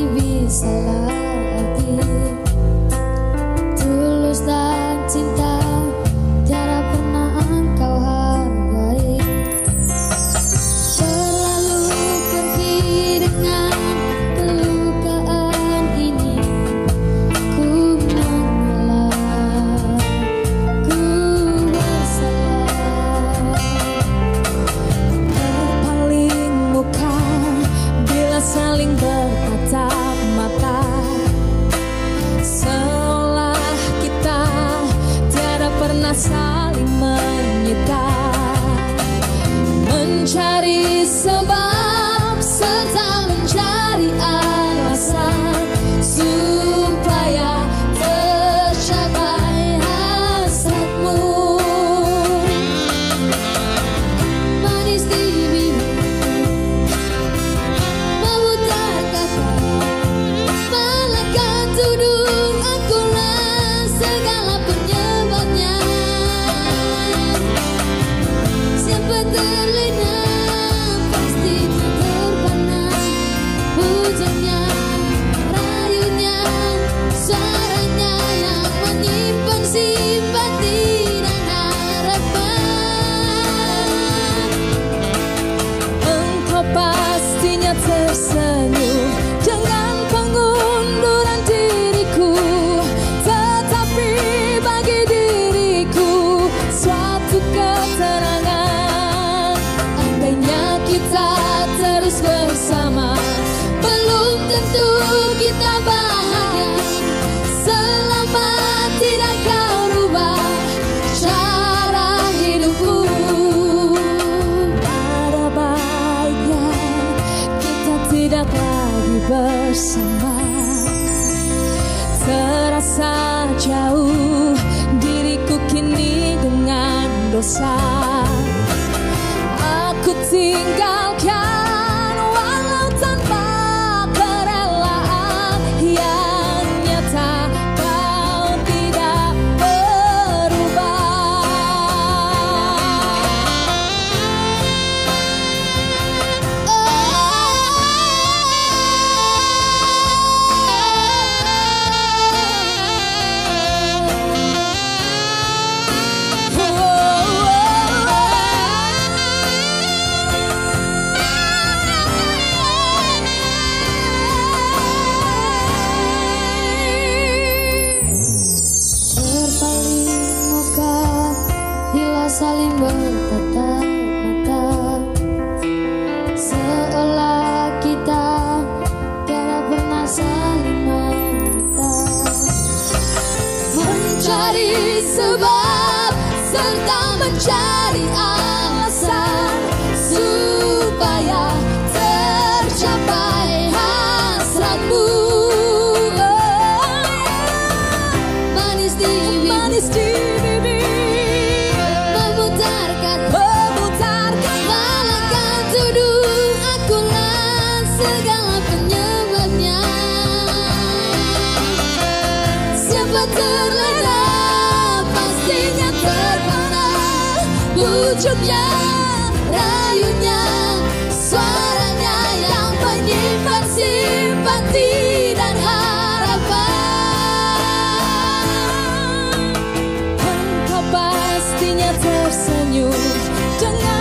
TV salah dengan dosa serta mencari alasan Supaya tercapai hasratmu. Manis di manis di terlena pastinya terpana wujudnya, rayunya, suaranya yang menyimpan simpati dan harapan. Engkau pastinya tersenyum dengan